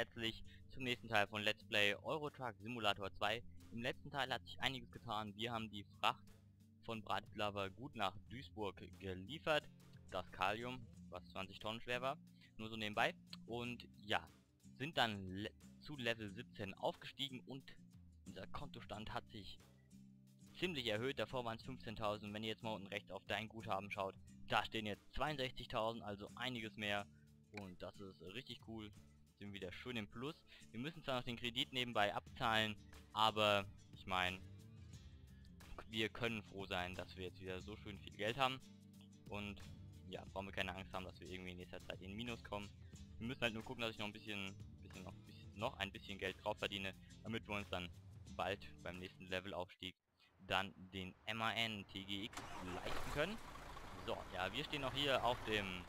herzlich zum nächsten Teil von Let's Play Eurotruck Simulator 2. Im letzten Teil hat sich einiges getan. Wir haben die Fracht von Bratislava gut nach Duisburg geliefert. Das Kalium, was 20 Tonnen schwer war. Nur so nebenbei. Und ja, sind dann le zu Level 17 aufgestiegen und unser Kontostand hat sich ziemlich erhöht. Davor waren es 15.000. Wenn ihr jetzt mal unten rechts auf dein Guthaben schaut, da stehen jetzt 62.000, also einiges mehr. Und das ist richtig cool. Sind wieder schön im Plus. Wir müssen zwar noch den Kredit nebenbei abzahlen, aber ich meine, wir können froh sein, dass wir jetzt wieder so schön viel Geld haben. Und ja, brauchen wir keine Angst haben, dass wir irgendwie in nächster Zeit in Minus kommen. Wir müssen halt nur gucken, dass ich noch ein bisschen, bisschen, noch, noch ein bisschen Geld drauf verdiene, damit wir uns dann bald beim nächsten Levelaufstieg dann den MAN TGX leisten können. So, ja, wir stehen noch hier auf dem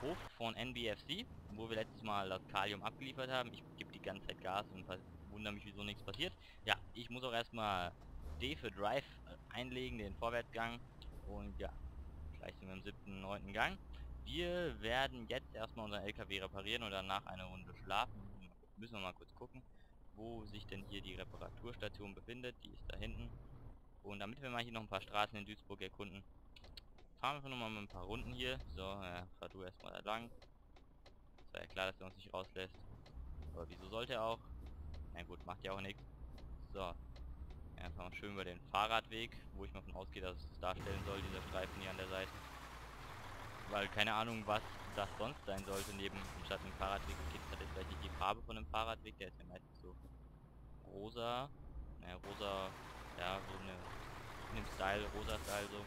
Hof von NBFC, wo wir letztes Mal das Kalium abgeliefert haben. Ich gebe die ganze Zeit Gas und wundere mich, wieso nichts passiert. Ja, ich muss auch erstmal D für Drive einlegen, den Vorwärtsgang. Und ja, vielleicht sind wir im siebten, neunten Gang. Wir werden jetzt erstmal unseren LKW reparieren und danach eine Runde schlafen. Müssen wir mal kurz gucken, wo sich denn hier die Reparaturstation befindet. Die ist da hinten. Und damit wir mal hier noch ein paar Straßen in Duisburg erkunden, fahren wir nochmal mit ein paar Runden hier. So, ja, fahr du erstmal da lang. Es war ja klar, dass er uns nicht rauslässt. Aber wieso sollte er auch? Na gut, macht ja auch nichts. So. Einfach mal schön über den Fahrradweg, wo ich mal von ausgehe, dass es darstellen soll, dieser Streifen hier an der Seite. Weil keine Ahnung, was das sonst sein sollte, neben statt einem Fahrradweg. Okay, das hat vielleicht nicht die Farbe von einem Fahrradweg, der ist ja meistens so rosa. Naja, rosa, ja, so eine, in dem Style, rosa Style so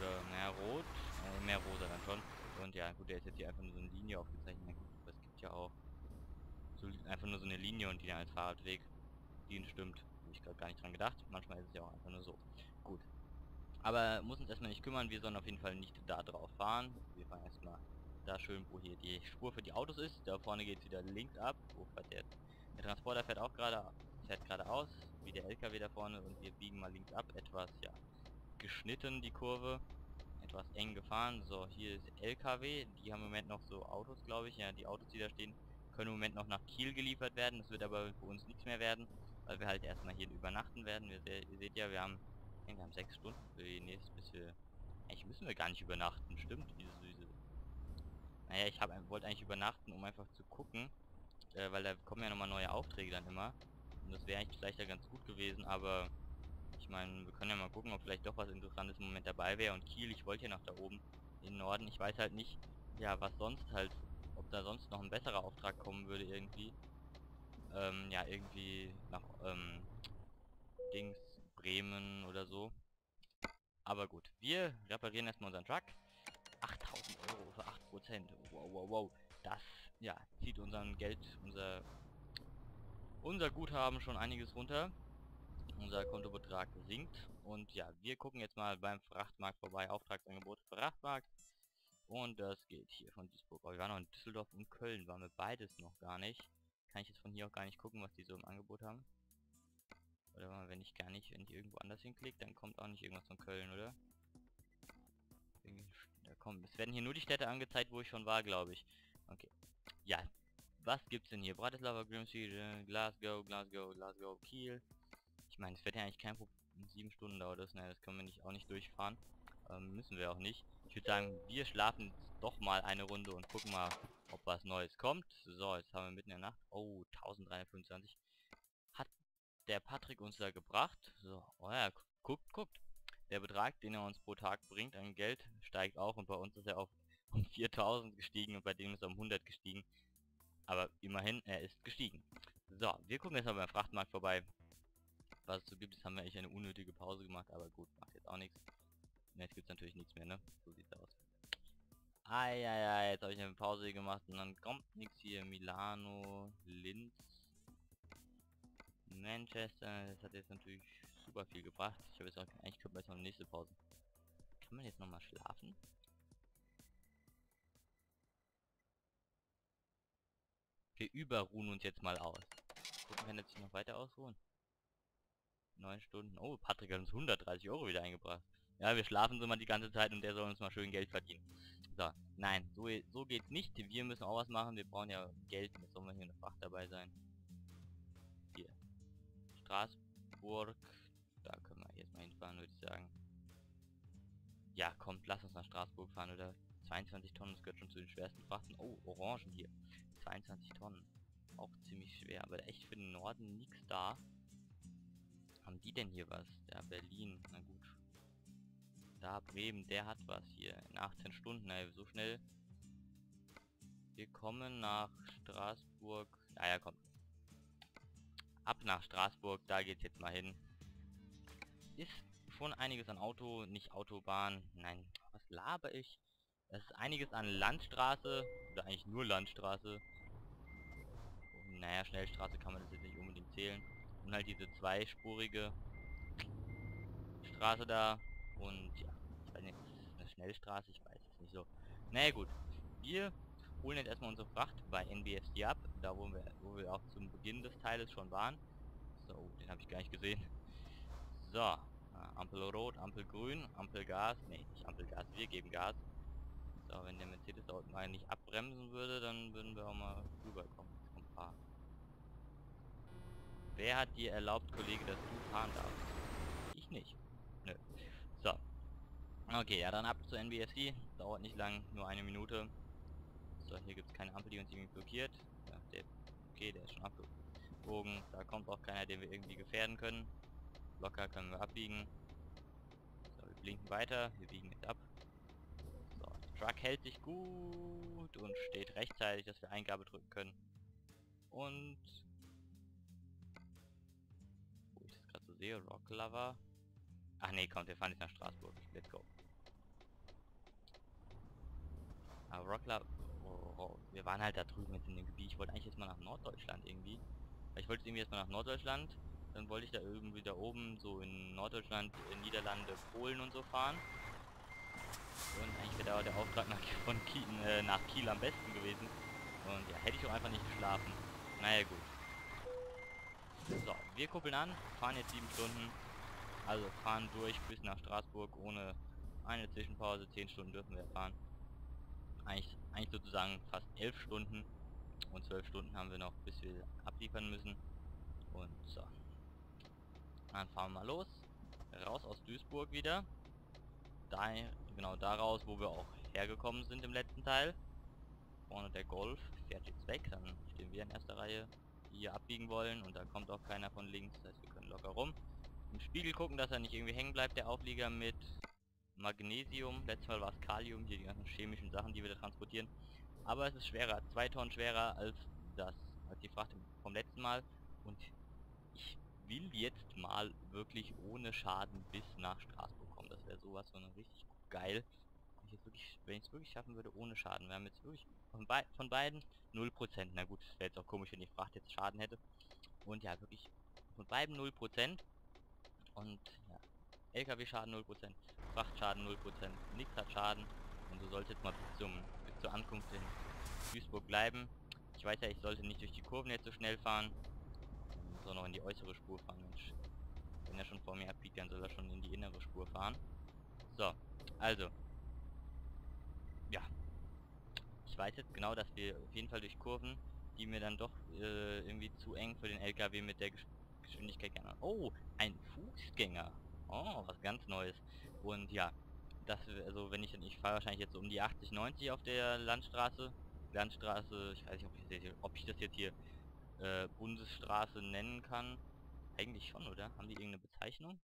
oder naja, rot, äh, mehr rosa dann schon. Und ja, gut, der ist jetzt hier einfach nur so eine Linie aufgezeichnet. Aber es gibt ja auch so einfach nur so eine Linie und die dann als Fahrradweg dienen, stimmt. Habe ich gerade gar nicht dran gedacht. Manchmal ist es ja auch einfach nur so. Gut. Aber muss uns erstmal nicht kümmern, wir sollen auf jeden Fall nicht da drauf fahren. Wir fahren erstmal da schön, wo hier die Spur für die Autos ist. Da vorne geht es wieder links ab. Wo fährt der? Der Transporter fährt auch gerade fährt geradeaus, wie der LKW da vorne und wir biegen mal links ab. Etwas, ja, geschnitten, die Kurve. Etwas eng gefahren. So, hier ist LKW. Die haben im Moment noch so Autos, glaube ich. Ja, die Autos, die da stehen, können im Moment noch nach Kiel geliefert werden. Das wird aber für uns nichts mehr werden, weil wir halt erstmal hier übernachten werden. Wir, ihr seht ja, wir haben, wir haben sechs Stunden für die nächste, bis wir... Eigentlich müssen wir gar nicht übernachten, stimmt? Diese, diese... Naja, ich habe wollte eigentlich übernachten, um einfach zu gucken, äh, weil da kommen ja nochmal neue Aufträge dann immer. Und das wäre eigentlich vielleicht ja ganz gut gewesen, aber meine, wir können ja mal gucken, ob vielleicht doch was Interessantes im Moment dabei wäre. Und Kiel, ich wollte ja nach da oben in Norden. Ich weiß halt nicht, ja, was sonst halt, ob da sonst noch ein besserer Auftrag kommen würde irgendwie. Ähm, ja, irgendwie nach, ähm, Dings, Bremen oder so. Aber gut, wir reparieren erstmal unseren Truck. 8000 Euro für 8%. Wow, wow, wow. Das, ja, zieht unseren Geld, unser, unser Guthaben schon einiges runter unser Kontobetrag sinkt. Und ja, wir gucken jetzt mal beim Frachtmarkt vorbei. Auftragsangebot Frachtmarkt. Und das geht hier von Duisburg. Oh, wir waren noch in Düsseldorf und Köln. Waren wir beides noch gar nicht. Kann ich jetzt von hier auch gar nicht gucken, was die so im Angebot haben. Oder wenn ich gar nicht, wenn ich irgendwo anders hinklicke, dann kommt auch nicht irgendwas von Köln, oder? Da kommt, es werden hier nur die Städte angezeigt, wo ich schon war, glaube ich. Okay. Ja, was gibt's denn hier? Bratislava, Grimsby, Glasgow, Glasgow, Glasgow, Kiel, meine, es wird ja eigentlich kein Problem. Sieben Stunden dauert das, ne? Das können wir nicht auch nicht durchfahren. Ähm, müssen wir auch nicht. Ich würde sagen, wir schlafen doch mal eine Runde und gucken mal, ob was Neues kommt. So, jetzt haben wir mitten in der Nacht. Oh, 1325. Hat der Patrick uns da gebracht. So, oh ja, guckt, guckt. Der Betrag, den er uns pro Tag bringt an Geld, steigt auch. Und bei uns ist er auf um 4000 gestiegen und bei dem ist er um 100 gestiegen. Aber immerhin, er ist gestiegen. So, wir gucken jetzt mal beim Frachtmarkt vorbei was es so gibt. Jetzt haben wir eigentlich eine unnötige Pause gemacht, aber gut, macht jetzt auch nichts. Jetzt gibt es natürlich nichts mehr, ne? So sieht's aus. Eieiei, jetzt habe ich eine Pause gemacht und dann kommt nichts hier. Milano, Linz, Manchester. Das hat jetzt natürlich super viel gebracht. Ich habe jetzt auch, eigentlich könnte man jetzt noch eine nächste Pause. Kann man jetzt nochmal schlafen? Wir überruhen uns jetzt mal aus. Gucken, kann er sich noch weiter ausruhen. 9 Stunden. Oh, Patrick hat uns 130 Euro wieder eingebracht. Ja, wir schlafen so mal die ganze Zeit und der soll uns mal schön Geld verdienen. So, Nein, so, so geht's nicht. Wir müssen auch was machen. Wir brauchen ja Geld. Jetzt sollen wir hier eine Fracht dabei sein. Hier. Straßburg. Da können wir jetzt mal hinfahren, würde ich sagen. Ja, kommt, lass uns nach Straßburg fahren, oder? 22 Tonnen, das gehört schon zu den schwersten Frachten. Oh, Orangen hier. 22 Tonnen. Auch ziemlich schwer, aber echt für den Norden nichts da. Haben die denn hier was? Ja, Berlin, na gut. Da, Bremen, der hat was hier. In 18 Stunden, ey, so schnell. Wir kommen nach Straßburg. Ja, ja, komm. Ab nach Straßburg, da geht's jetzt mal hin. Ist schon einiges an Auto, nicht Autobahn. Nein, was laber ich? Das ist einiges an Landstraße, oder eigentlich nur Landstraße. Naja, Schnellstraße kann man das jetzt nicht unbedingt zählen. Und halt diese zweispurige Straße da. Und ja, ich weiß nicht, eine Schnellstraße, ich weiß es nicht so. Naja gut, wir holen jetzt erstmal unsere Fracht bei NBFC ab, da wo wir, wo wir auch zum Beginn des Teiles schon waren. So, den habe ich gar nicht gesehen. So, Ampel rot, Ampel grün, Ampel Gas, nee, nicht Ampel Gas, wir geben Gas. So, wenn der Mercedes unten mal nicht abbremsen würde, dann würden wir auch mal rüberkommen. Wer hat dir erlaubt, Kollege, dass du fahren darfst? Ich nicht. Nö. So. Okay, ja, dann ab zur NBFC. Dauert nicht lang, nur eine Minute. So, hier gibt es keine Ampel, die uns irgendwie blockiert. Ja, der, okay, der ist schon abgebogen. Da kommt auch keiner, den wir irgendwie gefährden können. Locker können wir abbiegen. So, wir blinken weiter, wir biegen jetzt ab. So, der Truck hält sich gut und steht rechtzeitig, dass wir Eingabe drücken können. Und... sehe, Rock Lover. Ach nee, kommt, wir fahren jetzt nach Straßburg. Let's go. Aber Rock Lover... Oh, oh, wir waren halt da drüben jetzt in dem Gebiet. Ich wollte eigentlich jetzt mal nach Norddeutschland irgendwie. Ich wollte irgendwie jetzt mal nach Norddeutschland dann wollte ich da irgendwie da oben, so in Norddeutschland, in Niederlande, Polen und so fahren. Und eigentlich wäre da der Auftrag nach, von Kiel, äh, nach Kiel am besten gewesen. Und ja, hätte ich auch einfach nicht geschlafen. Naja, gut. So, wir kuppeln an, fahren jetzt sieben Stunden. Also fahren durch bis nach Straßburg ohne eine Zwischenpause. Zehn Stunden dürfen wir fahren. Eigentlich, eigentlich sozusagen fast elf Stunden. Und zwölf Stunden haben wir noch, bis wir abliefern müssen. Und so, dann fahren wir mal los. Raus aus Duisburg wieder. Da, genau da raus, wo wir auch hergekommen sind im letzten Teil. Vorne der Golf fährt jetzt weg. Dann stehen wir in erster Reihe, die hier abbiegen wollen. Und da kommt auch keiner von links. Das heißt, wir können locker rum. Im Spiegel gucken, dass er nicht irgendwie hängen bleibt, der Auflieger mit Magnesium. Letztes Mal war es Kalium, hier die ganzen chemischen Sachen, die wir da transportieren. Aber es ist schwerer, zwei Tonnen schwerer als das, als die Fracht vom letzten Mal. Und will jetzt mal wirklich ohne Schaden bis nach Straßburg kommen. Das wäre sowas von richtig geil. Wenn ich es wirklich, wirklich schaffen würde ohne Schaden. Wir haben jetzt wirklich von, be von beiden 0%. Na gut, wäre jetzt auch komisch, wenn die Fracht jetzt Schaden hätte. Und ja, wirklich von beiden 0%. Und ja, LKW-Schaden 0%, Frachtschaden 0%, nichts hat Schaden. Und so sollte jetzt mal bis, zum, bis zur Ankunft in Duisburg bleiben. Ich weiß ja, ich sollte nicht durch die Kurven jetzt so schnell fahren noch in die äußere Spur fahren, Mensch. Wenn er schon vor mir abbiegt, dann soll er schon in die innere Spur fahren. So, also. Ja. Ich weiß jetzt genau, dass wir auf jeden Fall durch Kurven, die mir dann doch äh, irgendwie zu eng für den LKW mit der Gesch Geschwindigkeit gerne. Oh, ein Fußgänger. Oh, was ganz Neues. Und ja, das, also wenn ich dann, ich fahre wahrscheinlich jetzt so um die 80, 90 auf der Landstraße. Landstraße, ich weiß nicht, ob ich, ob ich das jetzt hier äh, Bundesstraße nennen kann. Eigentlich schon, oder? Haben die irgendeine Bezeichnung?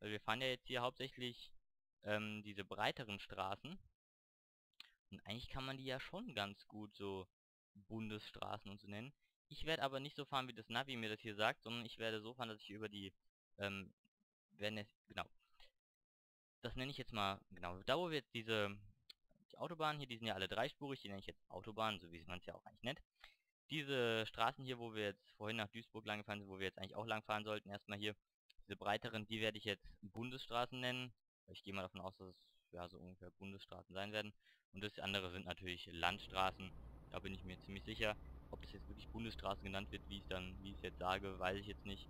Weil wir fahren ja jetzt hier hauptsächlich ähm, diese breiteren Straßen. Und eigentlich kann man die ja schon ganz gut so Bundesstraßen und so nennen. Ich werde aber nicht so fahren, wie das Navi mir das hier sagt, sondern ich werde so fahren, dass ich über die, ähm, werden es, genau. Das nenne ich jetzt mal, genau, da wo wir jetzt diese, die Autobahnen hier, die sind ja alle dreispurig, die nenne ich jetzt Autobahnen, so wie man es ja auch eigentlich nennt diese Straßen hier, wo wir jetzt vorhin nach Duisburg lang gefahren sind, wo wir jetzt eigentlich auch lang fahren sollten, erstmal hier, diese breiteren, die werde ich jetzt Bundesstraßen nennen. Ich gehe mal davon aus, dass es ja ungefähr Bundesstraßen sein werden. Und das andere sind natürlich Landstraßen. Da bin ich mir ziemlich sicher. Ob das jetzt wirklich Bundesstraßen genannt wird, wie ich dann, wie ich jetzt sage, weiß ich jetzt nicht.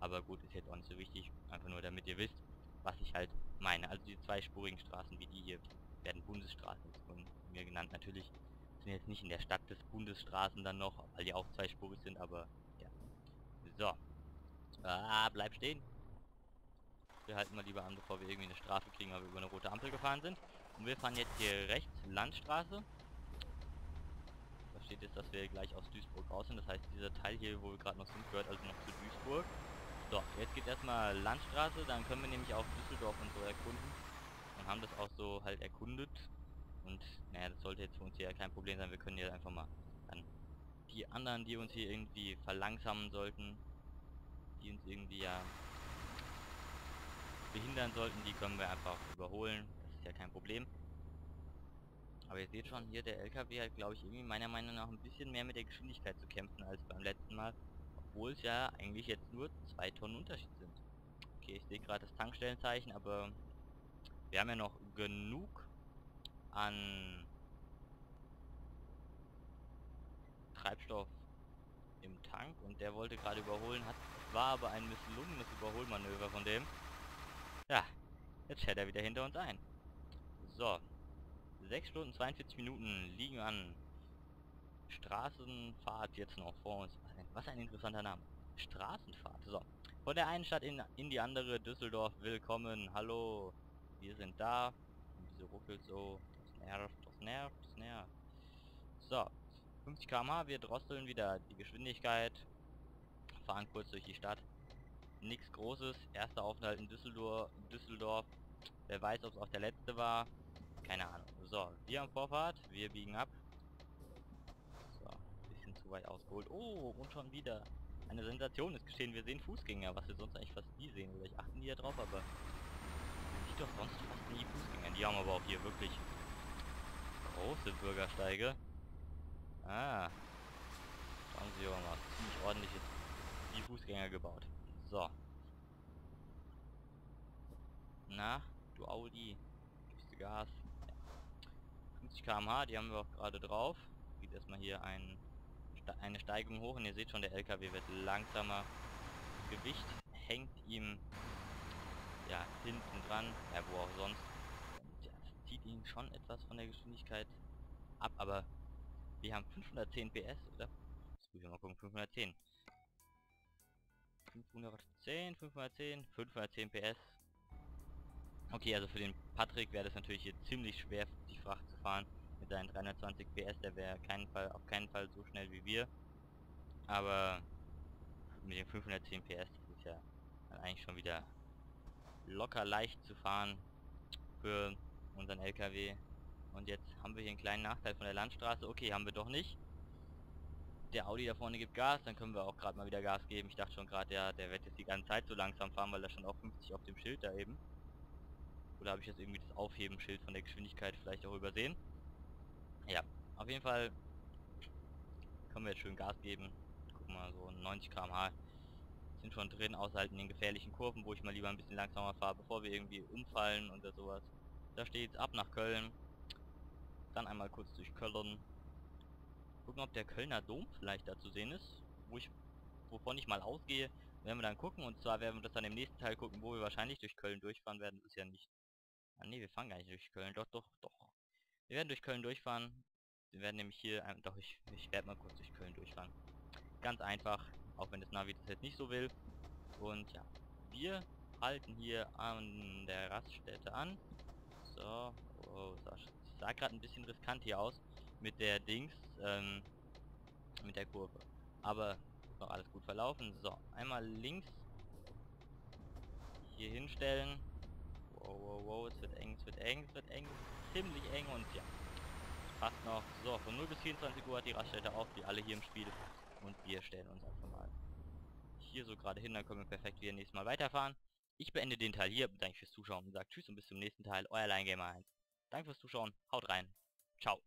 Aber gut, ist jetzt auch nicht so wichtig. Einfach nur damit ihr wisst, was ich halt meine. Also die zweispurigen Straßen wie die hier werden Bundesstraßen von mir genannt. Natürlich sind jetzt nicht in der Stadt des Bundesstraßen dann noch, weil die auch zweispurig sind, aber ja. So. Ah, bleib stehen. Wir halten mal lieber an, bevor wir irgendwie eine Strafe kriegen, weil wir über eine rote Ampel gefahren sind. Und wir fahren jetzt hier rechts Landstraße. Da steht jetzt, dass wir gleich aus Duisburg raus sind. Das heißt, dieser Teil hier, wo wir gerade noch sind, gehört also noch zu Duisburg. So, jetzt geht erstmal Landstraße, dann können wir nämlich auch Düsseldorf und so erkunden. Und haben das auch so halt erkundet. Und naja, das sollte jetzt für uns hier kein Problem sein. Wir können hier einfach mal dann die anderen, die uns hier irgendwie verlangsamen sollten, die uns irgendwie ja behindern sollten, die können wir einfach überholen. Das ist ja kein Problem. Aber ihr seht schon, hier der LKW hat, glaube ich, irgendwie meiner Meinung nach ein bisschen mehr mit der Geschwindigkeit zu kämpfen als beim letzten Mal. Obwohl es ja eigentlich jetzt nur zwei Tonnen Unterschied sind. Okay, ich sehe gerade das Tankstellenzeichen, aber wir haben ja noch genug an Treibstoff im Tank und der wollte gerade überholen, hat war aber ein misslungenes Überholmanöver von dem. Ja, jetzt fährt er wieder hinter uns ein. So. 6 Stunden 42 Minuten liegen an Straßenfahrt jetzt noch vor uns. Was ein interessanter Name. Straßenfahrt. So. Von der einen Stadt in, in die andere. Düsseldorf, willkommen. Hallo. Wir sind da. Wieso ruckelt so? Das nervt, das nervt, das nervt. So. 50 km/h. Wir drosseln wieder die Geschwindigkeit. Fahren kurz durch die Stadt. Nichts Großes. Erster Aufenthalt in Düsseldorf. Düsseldorf. Wer weiß, ob es auch der letzte war. Keine Ahnung. So, wir haben Vorfahrt. Wir biegen ab zu weit ausgeholt. Oh, und schon wieder. Eine Sensation ist geschehen. Wir sehen Fußgänger, was wir sonst eigentlich fast nie sehen. Oder ich achte nie drauf, aber ich doch sonst fast nie Fußgänger. Die haben aber auch hier wirklich große Bürgersteige. Ah. Da haben sie aber mal ziemlich ordentlich die Fußgänger gebaut. So. Na, du Audi. Gibst du Gas? 50 km/h, die haben wir auch gerade drauf. Geht erstmal hier ein eine Steigung hoch und ihr seht schon, der LKW wird langsamer. Das Gewicht hängt ihm ja hinten dran, ja wo auch sonst. Das zieht ihn schon etwas von der Geschwindigkeit ab, aber wir haben 510 PS, oder? Jetzt muss ich mal gucken, 510. 510, 510, 510 PS. Okay, also für den Patrick wäre das natürlich hier ziemlich schwer, die Fracht zu fahren mit seinen 320 PS, der wäre keinen Fall, auf keinen Fall so schnell wie wir. Aber mit den 510 PS, das ist ja eigentlich schon wieder locker leicht zu fahren für unseren LKW. Und jetzt haben wir hier einen kleinen Nachteil von der Landstraße. Okay, haben wir doch nicht. Der Audi da vorne gibt Gas, dann können wir auch gerade mal wieder Gas geben. Ich dachte schon gerade, ja, der wird jetzt die ganze Zeit so langsam fahren, weil er schon auf 50 auf dem Schild da eben. Oder habe ich jetzt irgendwie das Aufhebenschild von der Geschwindigkeit vielleicht auch übersehen? Ja, auf jeden Fall können wir jetzt schön Gas geben. Guck mal, so 90 km/h sind schon drin, außer halt in den gefährlichen Kurven, wo ich mal lieber ein bisschen langsamer fahre, bevor wir irgendwie umfallen oder sowas. Da steht ab nach Köln. Dann einmal kurz durch Köln. Gucken, ob der Kölner Dom vielleicht da zu sehen ist, wo ich, wovon ich mal ausgehe. Werden wir dann gucken und zwar werden wir das dann im nächsten Teil gucken, wo wir wahrscheinlich durch Köln durchfahren werden. Ist ja nicht. Ah ne, wir fahren gar nicht durch Köln. Doch, doch, doch. Wir werden durch Köln durchfahren. Wir werden nämlich hier, ähm, doch ich, ich werde mal kurz durch Köln durchfahren. Ganz einfach, auch wenn das Navi das jetzt nicht so will. Und ja, wir halten hier an der Raststätte an. So, oh, das sah gerade ein bisschen riskant hier aus mit der Dings, ähm, mit der Kurve. Aber noch alles gut verlaufen. So, einmal links hier hinstellen. Wow, wow, wow, es wird eng, es wird eng, es wird eng ziemlich eng und ja, passt noch. So, von 0 bis 24 Uhr hat die Raststätte auf, wie alle hier im Spiel. Und wir stellen uns einfach mal hier so gerade hin, dann können wir perfekt wieder nächstes Mal weiterfahren. Ich beende den Teil hier, bedanke fürs Zuschauen und sage Tschüss und bis zum nächsten Teil, euer Line Gamer 1. Danke fürs Zuschauen, haut rein, ciao.